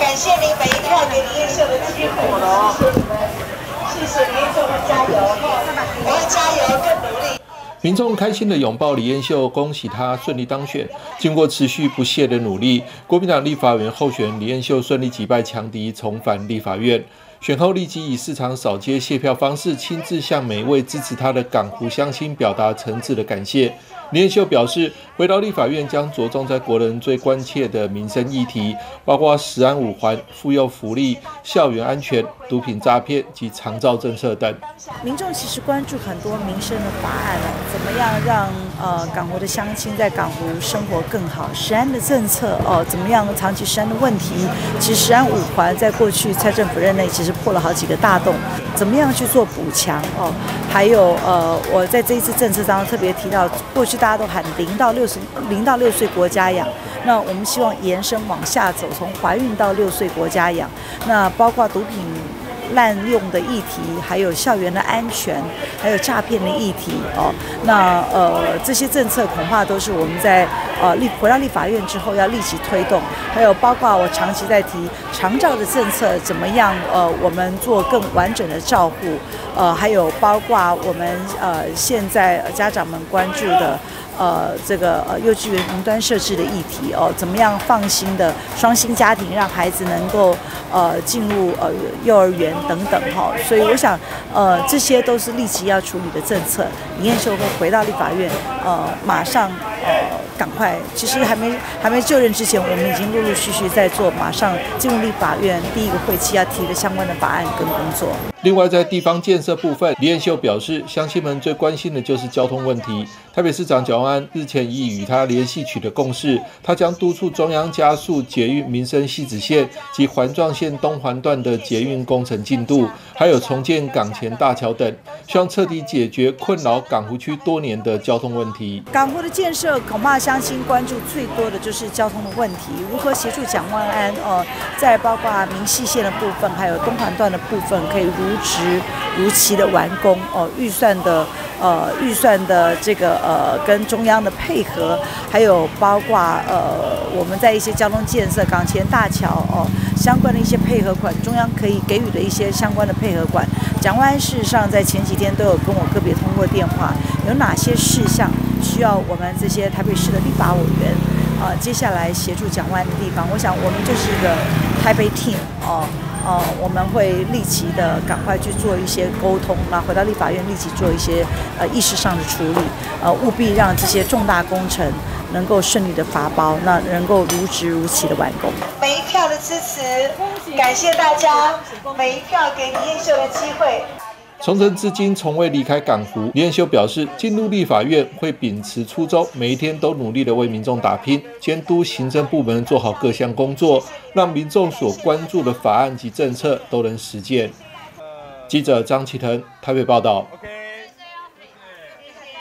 感谢您每一票给林彦秀的机会，谢谢林彦秀，加油，我要加油，更努力。民众开心的拥抱李彦秀，恭喜他顺利当选。经过持续不懈的努力，国民党立法委员候选人李彦秀顺利击败强敌，重返立法院。选后立即以市场扫街谢票方式，亲自向每一位支持他的港湖乡亲表达诚挚的感谢。李秀表示，回到立法院将着重在国人最关切的民生议题，包括十安五环、妇幼福利、校园安全、毒品诈骗及长照政策等。民众其实关注很多民生的法案了，样让呃港湖的乡亲在港湖生活更好？十安的政策哦，怎么样长期十安的问题？其实十安五环在过去蔡政府任内其实破了好几个大洞，怎么样去做补强？哦，还有呃，我在这一次政策当中特别提到，过去。大家都喊零到六十零到六岁国家养，那我们希望延伸往下走，从怀孕到六岁国家养，那包括毒品。滥用的议题，还有校园的安全，还有诈骗的议题哦。那呃，这些政策恐怕都是我们在呃立回到立法院之后要立即推动。还有包括我长期在提长照的政策，怎么样呃，我们做更完整的照顾。呃，还有包括我们呃现在家长们关注的。呃，这个呃幼稚园云端设置的议题哦，怎么样放心的双薪家庭让孩子能够呃进入呃幼儿园等等哈，所以我想呃这些都是立即要处理的政策。林彦秀会回到立法院，呃，马上赶快，其实还没还没就任之前，我们已经陆陆续续在做，马上进入立法院第一个会期要提的相关的法案跟工作。另外，在地方建设部分，李彦秀表示，乡亲们最关心的就是交通问题。台北市长蒋万安日前已与他联系取得共识，他将督促中央加速捷运民生西子线及环状线东环段的捷运工程进度，还有重建港前大桥等，希望彻底解决困扰港湖区多年的交通问题。港湖的建设，恐怕乡亲关注最多的就是交通的问题，如何协助蒋万安哦，在包括明细线的部分，还有东环段的部分，可以如职如期的完工哦，预算的呃预算的这个呃跟中央的配合，还有包括呃我们在一些交通建设、港前大桥哦相关的一些配合款，中央可以给予的一些相关的配合款。蒋万安事实上在前几天都有跟我个别通过电话，有哪些事项需要我们这些台北市的立法委员啊接下来协助蒋万的地方，我想我们就是一个台北 team 哦。呃，我们会立即的赶快去做一些沟通，那回到立法院立即做一些呃意识上的处理，呃，务必让这些重大工程能够顺利的发包，那能够如职如期的完工。每一票的支持，感谢大家，每一票给李彦秀的机会。从政至今从未离开港湖，李彦秀表示，进入立法院会秉持初衷，每一天都努力的为民众打拼，监督行政部门做好各项工作，让民众所关注的法案及政策都能实践。记者张启腾台北报道。